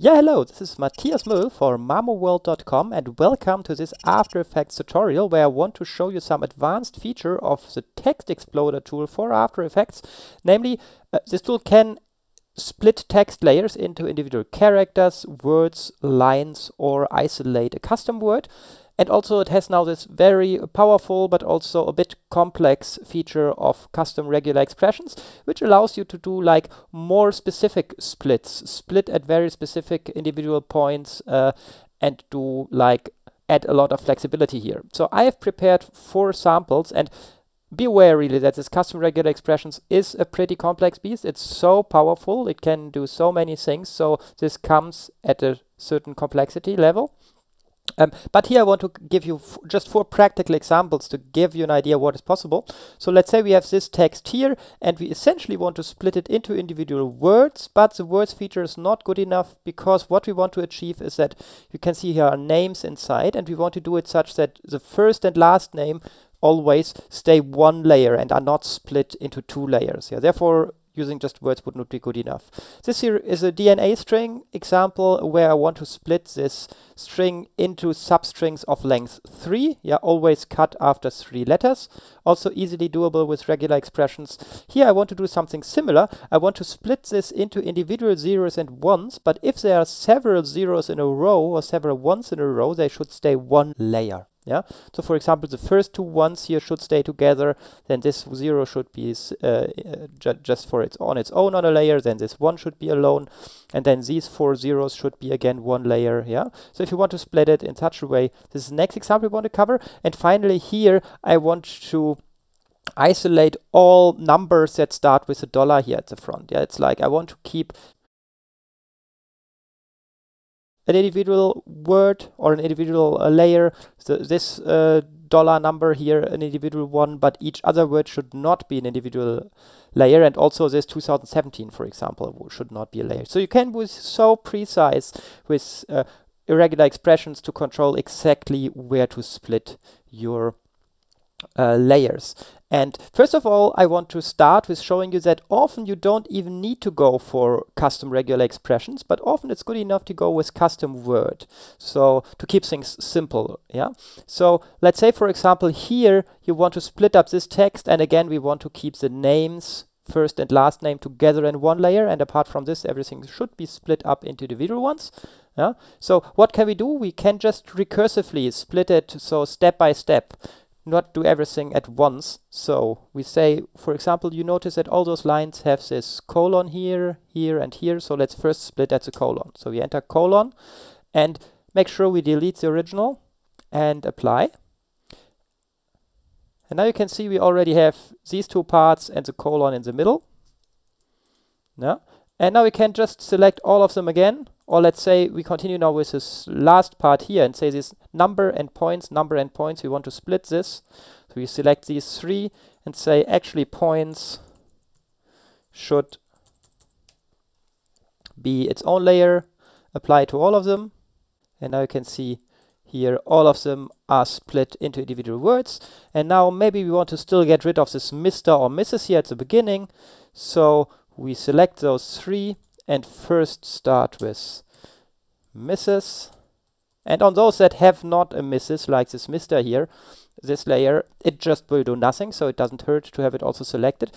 Yeah, hello, this is Matthias Müll for mamoworld.com and welcome to this After Effects tutorial where I want to show you some advanced feature of the Text Exploder tool for After Effects. Namely, uh, this tool can split text layers into individual characters, words, lines, or isolate a custom word. And also it has now this very powerful but also a bit complex feature of custom regular expressions, which allows you to do like more specific splits, split at very specific individual points uh, and do like add a lot of flexibility here. So I have prepared four samples and be aware really that this custom regular expressions is a pretty complex beast. It's so powerful, it can do so many things, so this comes at a certain complexity level. Um, but here I want to give you just four practical examples to give you an idea what is possible. So let's say we have this text here and we essentially want to split it into individual words, but the words feature is not good enough because what we want to achieve is that you can see here are names inside and we want to do it such that the first and last name always stay one layer and are not split into two layers. Yeah, therefore using just words would not be good enough. This here is a DNA string example where I want to split this string into substrings of length 3. Yeah, always cut after 3 letters. Also easily doable with regular expressions. Here I want to do something similar. I want to split this into individual zeros and ones, but if there are several zeros in a row or several ones in a row, they should stay one layer. Yeah. So for example, the first two ones here should stay together. Then this zero should be uh, uh, ju just for its on its own on a layer. Then this one should be alone, and then these four zeros should be again one layer. Yeah. So if you want to split it in such a way, this is the next example we want to cover. And finally, here I want to isolate all numbers that start with a dollar here at the front. Yeah, it's like I want to keep an individual word or an individual uh, layer. So this uh, dollar number here, an individual one, but each other word should not be an individual layer. And also this 2017, for example, should not be a layer. So you can be so precise with uh, irregular expressions to control exactly where to split your uh, layers. And first of all, I want to start with showing you that often you don't even need to go for custom regular expressions, but often it's good enough to go with custom word. So to keep things simple, yeah. So let's say, for example, here you want to split up this text, and again, we want to keep the names first and last name together in one layer, and apart from this, everything should be split up into individual ones. Yeah. So what can we do? We can just recursively split it so step by step not do everything at once. So we say, for example, you notice that all those lines have this colon here, here, and here. So let's first split at the colon. So we enter colon and make sure we delete the original and apply. And now you can see we already have these two parts and the colon in the middle. Yeah. And now we can just select all of them again or let's say we continue now with this last part here and say this number and points, number and points. We want to split this. So we select these three and say actually points should be its own layer, apply to all of them. And now you can see here all of them are split into individual words. And now maybe we want to still get rid of this Mr. or Mrs. here at the beginning. So we select those three and first start with Mrs. And on those that have not a Mrs. like this Mr. here, this layer, it just will do nothing, so it doesn't hurt to have it also selected.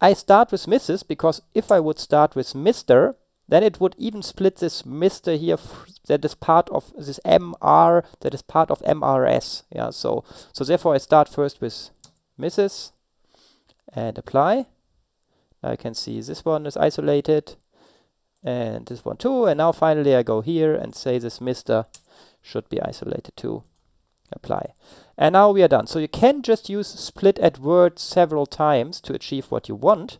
I start with Mrs. because if I would start with Mr., then it would even split this Mr. here that is part of this MR that is part of MRS. Yeah, so so therefore I start first with Mrs. and apply. You can see this one is isolated and this one too. And now finally I go here and say this Mr. should be isolated too. apply. And now we are done. So you can just use split at word several times to achieve what you want.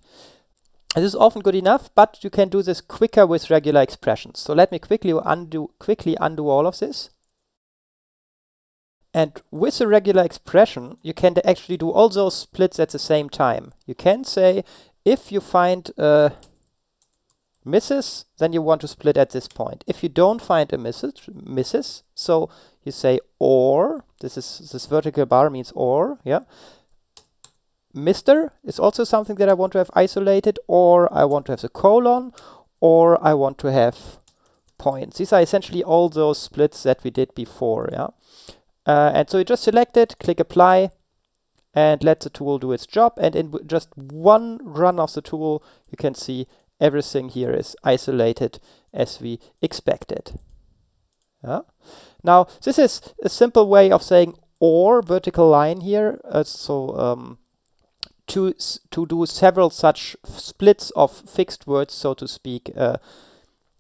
This is often good enough, but you can do this quicker with regular expressions. So let me quickly undo, quickly undo all of this. And with a regular expression, you can actually do all those splits at the same time. You can say, if you find a Mrs., then you want to split at this point. If you don't find a Mrs., Mrs., so you say or, this is this vertical bar means or, yeah. Mr. is also something that I want to have isolated, or I want to have the colon, or I want to have points. These are essentially all those splits that we did before. Yeah, uh, and so you just select it, click apply, and let the tool do its job. And in just one run of the tool, you can see everything here is isolated as we expected. Yeah. Now, this is a simple way of saying or vertical line here. Uh, so um, to to do several such splits of fixed words, so to speak, uh,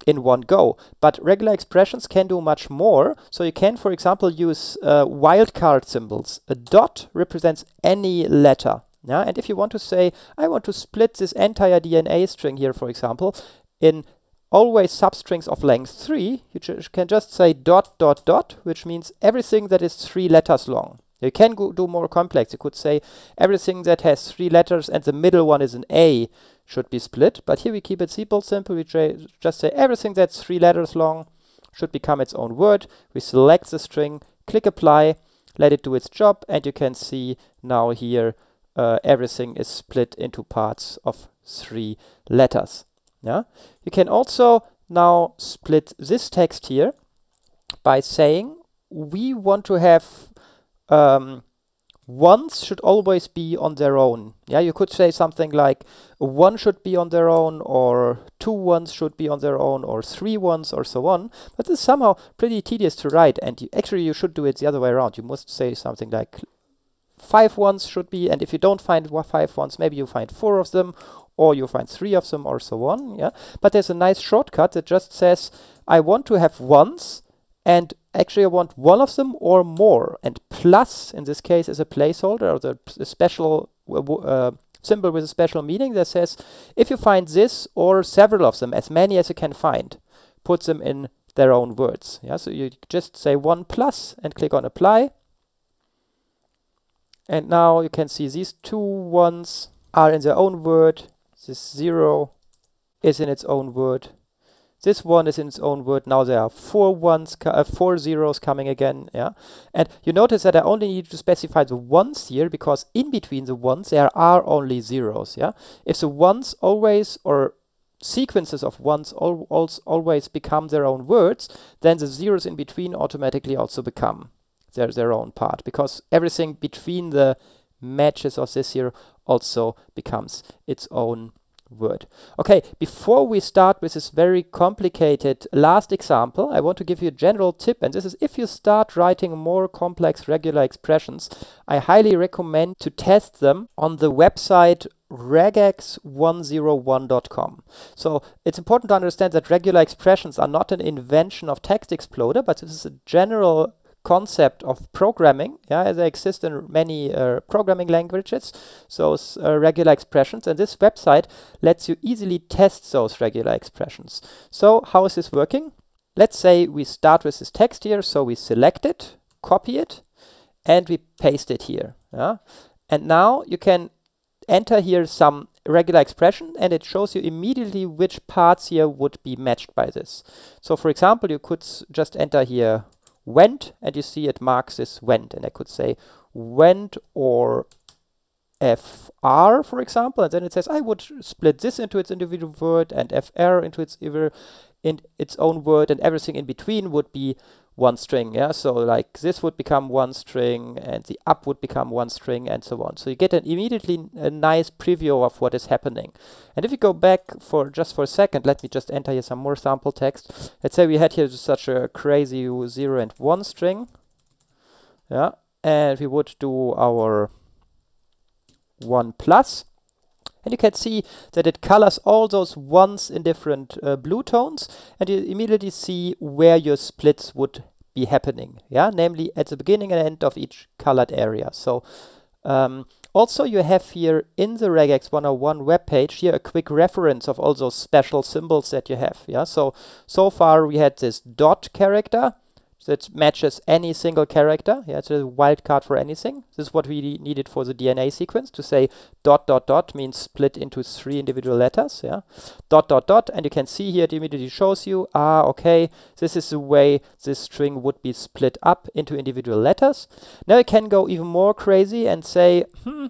in one go. But regular expressions can do much more. So you can, for example, use uh, wildcard symbols. A dot represents any letter. Yeah? And if you want to say, I want to split this entire DNA string here, for example, in always substrings of length 3, you ju can just say dot, dot, dot, which means everything that is three letters long. You can do more complex. You could say everything that has three letters and the middle one is an A should be split. But here we keep it simple. Simple. We just say everything that's three letters long should become its own word. We select the string, click apply, let it do its job, and you can see now here uh, everything is split into parts of three letters. Yeah. You can also now split this text here by saying we want to have um, ones should always be on their own. Yeah, you could say something like one should be on their own, or two ones should be on their own, or three ones, or so on. But it's somehow pretty tedious to write, and you, actually you should do it the other way around. You must say something like five ones should be, and if you don't find five ones, maybe you find four of them, or you find three of them, or so on. Yeah, but there's a nice shortcut that just says I want to have ones and actually I want one of them or more. And plus, in this case, is a placeholder or the a special uh, symbol with a special meaning that says, if you find this or several of them, as many as you can find, put them in their own words. Yeah, so you just say one plus and click on apply. And now you can see these two ones are in their own word. This zero is in its own word. This one is in its own word. Now there are four ones, uh, four zeros coming again. Yeah, and you notice that I only need to specify the ones here because in between the ones there are only zeros. Yeah, if the ones always or sequences of ones al always become their own words, then the zeros in between automatically also become their their own part because everything between the matches of this here also becomes its own word. Okay, before we start with this very complicated last example, I want to give you a general tip, and this is if you start writing more complex regular expressions, I highly recommend to test them on the website regex101.com. So it's important to understand that regular expressions are not an invention of Text Exploder, but this is a general concept of programming. Yeah, they exist in many uh, programming languages, so uh, regular expressions. And this website lets you easily test those regular expressions. So how is this working? Let's say we start with this text here, so we select it, copy it, and we paste it here. Yeah? And now you can enter here some regular expression and it shows you immediately which parts here would be matched by this. So for example, you could just enter here went, and you see it marks this went. And I could say went or fr, for example, and then it says I would split this into its individual word and fr into its in its own word, and everything in between would be one string. Yeah, so like this would become one string, and the up would become one string, and so on. So you get an immediately a nice preview of what is happening. And if you go back for just for a second, let me just enter here some more sample text. Let's say we had here such a crazy zero and one string. Yeah, and we would do our one plus and you can see that it colors all those ones in different uh, blue tones, and you immediately see where your splits would be happening. Yeah, namely at the beginning and end of each colored area. So um, also you have here in the regex 101 webpage here a quick reference of all those special symbols that you have. Yeah, so so far we had this dot character that matches any single character. Yeah, it's a wildcard for anything. This is what we needed for the DNA sequence to say dot dot dot means split into three individual letters. Yeah, dot dot dot, and you can see here it immediately shows you ah okay this is the way this string would be split up into individual letters. Now you can go even more crazy and say hmm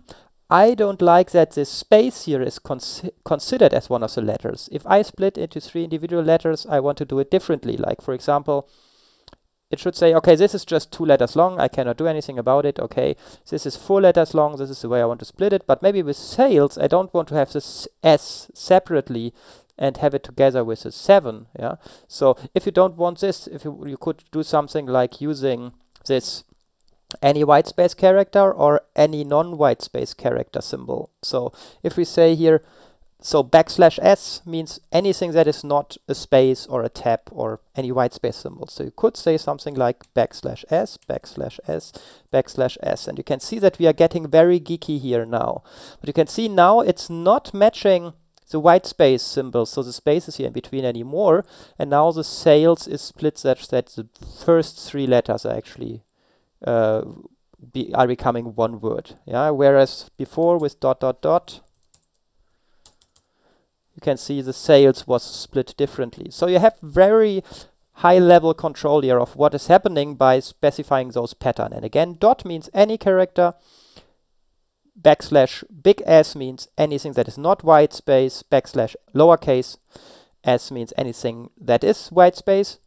I don't like that this space here is cons considered as one of the letters. If I split into three individual letters, I want to do it differently. Like, for example, it should say, okay, this is just two letters long, I cannot do anything about it, okay, this is four letters long, this is the way I want to split it, but maybe with sales, I don't want to have this S separately and have it together with a 7, yeah, so if you don't want this, if you, you could do something like using this any white space character or any non-white space character symbol. So if we say here, so backslash s means anything that is not a space or a tab or any white space symbol. So you could say something like backslash s, backslash s, backslash s. And you can see that we are getting very geeky here now. But you can see now it's not matching the white space symbol, so the space is here in between anymore. And now the sales is split such that the first three letters are actually uh, be, are becoming one word. Yeah, whereas before with dot dot dot, you can see the sales was split differently. So you have very high level control here of what is happening by specifying those pattern. And again, dot means any character, backslash big S means anything that is not white space, backslash lowercase s means anything that is white space,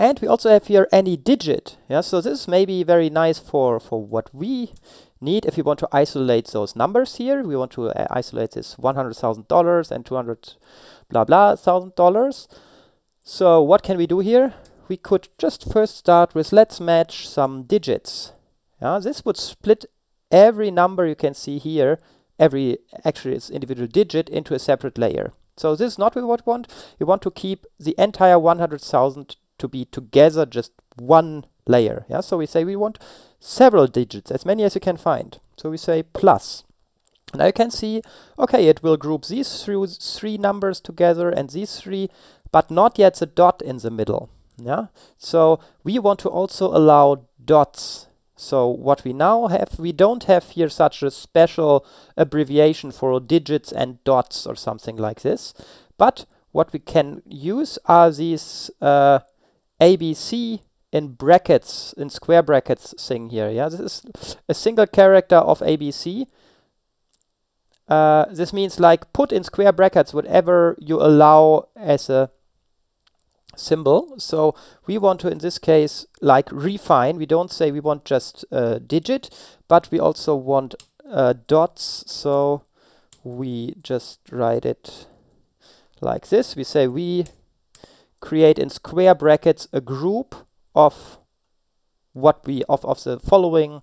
and we also have here any digit. Yeah, so this may be very nice for, for what we need if we want to isolate those numbers here. We want to uh, isolate this $100,000 and 200 blah blah thousand dollars. So what can we do here? We could just first start with let's match some digits. Yeah, this would split every number you can see here, every actually its individual digit into a separate layer. So this is not what we want. We want to keep the entire 100,000 to be together just one layer. Yeah, so we say we want several digits, as many as you can find. So we say plus. Now you can see, okay, it will group these three, three numbers together and these three, but not yet the dot in the middle. Yeah, so we want to also allow dots. So what we now have, we don't have here such a special abbreviation for digits and dots or something like this, but what we can use are these uh, ABC in brackets, in square brackets thing here. Yeah, this is a single character of ABC. Uh, this means like put in square brackets whatever you allow as a symbol. So we want to, in this case, like refine. We don't say we want just a digit, but we also want uh, dots. So we just write it like this. We say we create in square brackets a group of what we of, of the following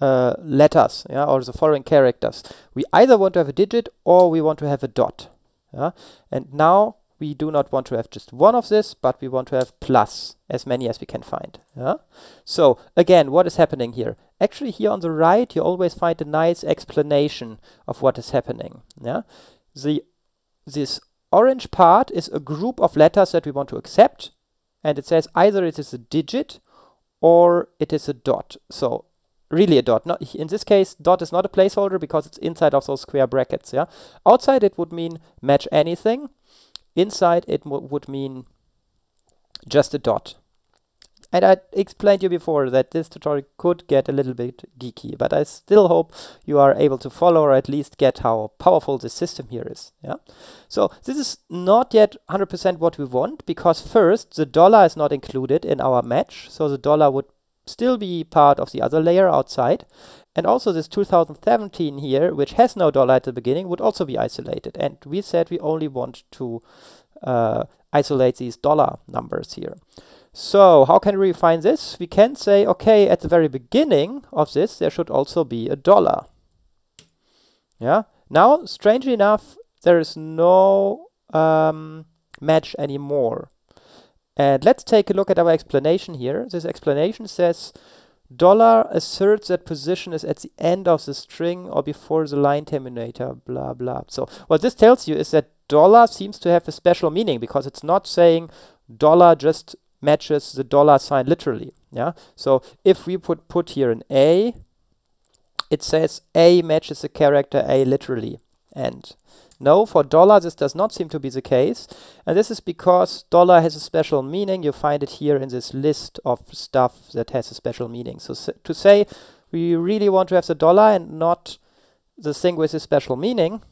uh, letters yeah, or the following characters. We either want to have a digit or we want to have a dot. Yeah? And now we do not want to have just one of this, but we want to have plus as many as we can find. Yeah? So again, what is happening here? Actually here on the right, you always find a nice explanation of what is happening. Yeah? The, this orange part is a group of letters that we want to accept. And it says either it is a digit or it is a dot. So really a dot. Not, in this case, dot is not a placeholder because it's inside of those square brackets. Yeah. Outside it would mean match anything. Inside it would mean just a dot. And I explained you before that this tutorial could get a little bit geeky, but I still hope you are able to follow or at least get how powerful this system here is. Yeah. So this is not yet 100% what we want because first the dollar is not included in our match. So the dollar would still be part of the other layer outside. And also this 2017 here, which has no dollar at the beginning, would also be isolated. And we said we only want to uh, isolate these dollar numbers here. So how can we refine this? We can say, okay, at the very beginning of this, there should also be a dollar. Yeah. Now, strangely enough, there is no um, match anymore. And let's take a look at our explanation here. This explanation says dollar asserts that position is at the end of the string or before the line terminator, blah, blah. So what this tells you is that dollar seems to have a special meaning because it's not saying dollar just matches the dollar sign literally. Yeah. So if we put put here an A, it says A matches the character A literally. And no, for dollar this does not seem to be the case. And this is because dollar has a special meaning. You find it here in this list of stuff that has a special meaning. So to say we really want to have the dollar and not the thing with a special meaning,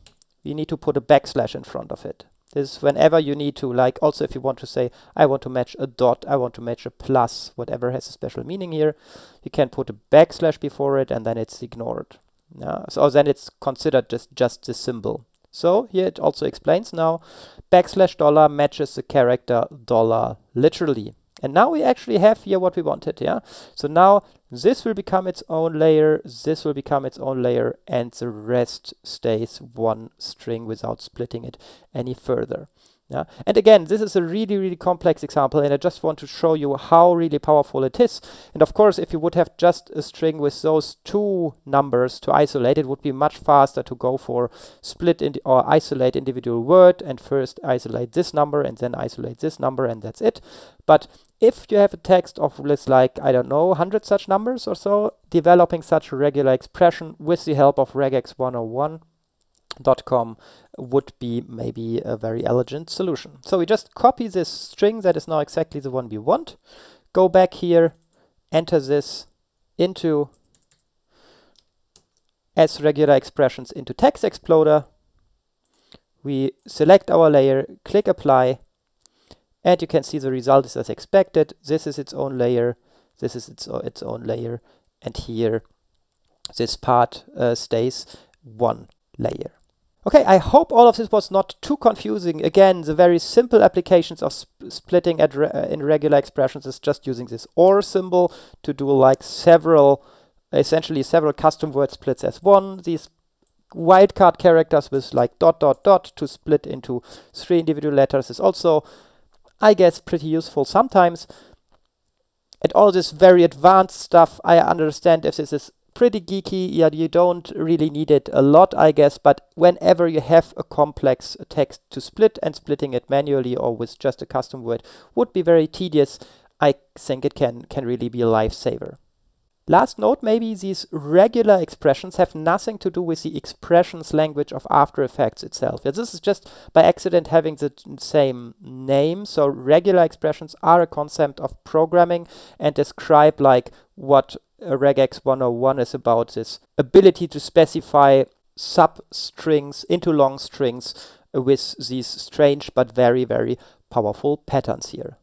we need to put a backslash in front of it. This whenever you need to, like also if you want to say, I want to match a dot, I want to match a plus, whatever has a special meaning here, you can put a backslash before it and then it's ignored. Yeah, so then it's considered just, just the symbol. So here it also explains now, backslash dollar matches the character dollar literally. And now we actually have here what we wanted, yeah? So now this will become its own layer, this will become its own layer, and the rest stays one string without splitting it any further. Yeah. And again, this is a really, really complex example, and I just want to show you how really powerful it is. And of course, if you would have just a string with those two numbers to isolate, it would be much faster to go for split or isolate individual word and first isolate this number and then isolate this number, and that's it. But if you have a text of let's like, I don't know, 100 such numbers or so, developing such a regular expression with the help of regex 101 com would be maybe a very elegant solution. So we just copy this string that is now exactly the one we want, go back here, enter this into as regular expressions into Text Exploder. We select our layer, click apply, and you can see the result is as expected. This is its own layer, this is its, its own layer, and here this part uh, stays one layer. Okay, I hope all of this was not too confusing. Again, the very simple applications of sp splitting re uh, in regular expressions is just using this OR symbol to do like several, essentially several custom word splits as one. These wildcard characters with like dot dot dot to split into three individual letters is also, I guess, pretty useful sometimes. And all this very advanced stuff, I understand if this is pretty geeky. Yeah, you don't really need it a lot, I guess, but whenever you have a complex text to split and splitting it manually or with just a custom word would be very tedious, I think it can, can really be a lifesaver. Last note, maybe these regular expressions have nothing to do with the expressions language of After Effects itself. Yeah, this is just by accident having the same name. So regular expressions are a concept of programming and describe like what regex 101 is about this ability to specify substrings into long strings with these strange but very, very powerful patterns here.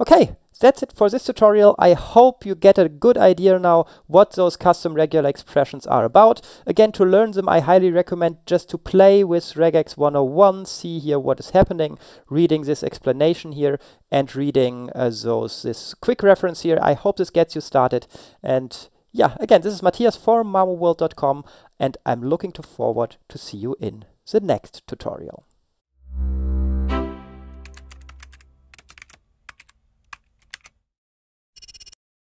Okay, that's it for this tutorial. I hope you get a good idea now what those custom regular expressions are about. Again, to learn them, I highly recommend just to play with regex 101, see here what is happening, reading this explanation here, and reading uh, those this quick reference here. I hope this gets you started. And yeah, again, this is Matthias from mamoworld.com, and I'm looking to forward to see you in the next tutorial.